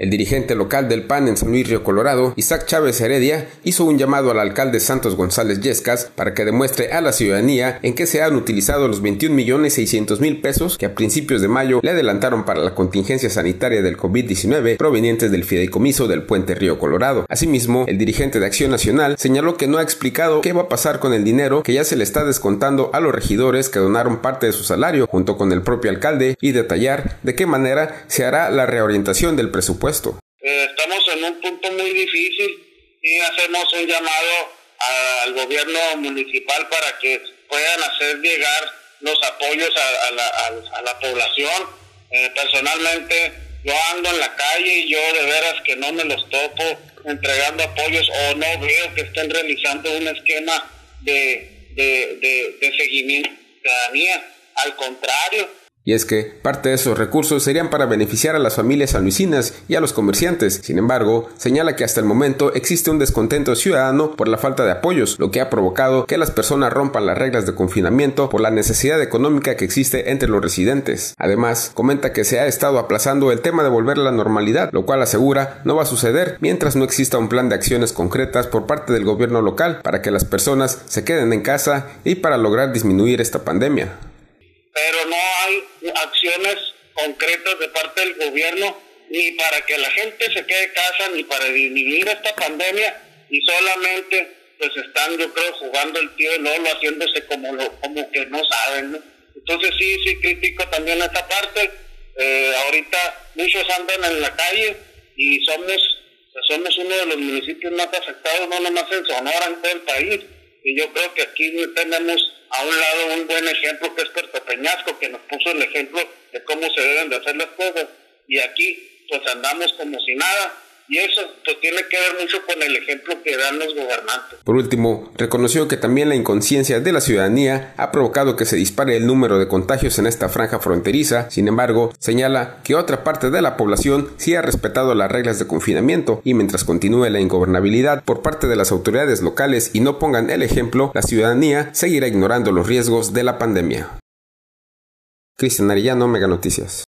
El dirigente local del PAN en San Luis Río Colorado, Isaac Chávez Heredia, hizo un llamado al alcalde Santos González Yescas para que demuestre a la ciudadanía en qué se han utilizado los 21 millones 600 mil pesos que a principios de mayo le adelantaron para la contingencia sanitaria del COVID-19 provenientes del fideicomiso del puente Río Colorado. Asimismo, el dirigente de Acción Nacional señaló que no ha explicado qué va a pasar con el dinero que ya se le está descontando a los regidores que donaron parte de su salario junto con el propio alcalde y detallar de qué manera se hará la reorientación del presupuesto eh, estamos en un punto muy difícil y hacemos un llamado al gobierno municipal para que puedan hacer llegar los apoyos a, la, población. Eh, personalmente, yo ando en la calle y yo de veras que no me los topo entregando apoyos o no veo que estén realizando un esquema de, de, de, de seguimiento ciudadanía. Al contrario, y es que parte de esos recursos serían para beneficiar a las familias sanluisinas y a los comerciantes. Sin embargo, señala que hasta el momento existe un descontento ciudadano por la falta de apoyos, lo que ha provocado que las personas rompan las reglas de confinamiento por la necesidad económica que existe entre los residentes. Además, comenta que se ha estado aplazando el tema de volver a la normalidad, lo cual asegura no va a suceder mientras no exista un plan de acciones concretas por parte del gobierno local para que las personas se queden en casa y para lograr disminuir esta pandemia pero no acciones concretas de parte del gobierno ni para que la gente se quede en casa ni para disminuir esta pandemia y solamente pues están yo creo jugando el tío no lo haciéndose como lo, como que no saben ¿no? entonces sí sí critico también esta parte eh, ahorita muchos andan en la calle y somos pues, somos uno de los municipios más afectados no nomás en Sonora en todo el país y yo creo que aquí tenemos a un lado un buen ejemplo que es Puerto Peñasco, que nos puso el ejemplo de cómo se deben de hacer las cosas. Y aquí pues andamos como si nada, y eso pues, tiene que ver mucho con el ejemplo que dan los gobernantes. Por último, reconoció que también la inconsciencia de la ciudadanía ha provocado que se dispare el número de contagios en esta franja fronteriza. Sin embargo, señala que otra parte de la población sí ha respetado las reglas de confinamiento y mientras continúe la ingobernabilidad por parte de las autoridades locales y no pongan el ejemplo, la ciudadanía seguirá ignorando los riesgos de la pandemia. Cristian Arellano, Mega Noticias.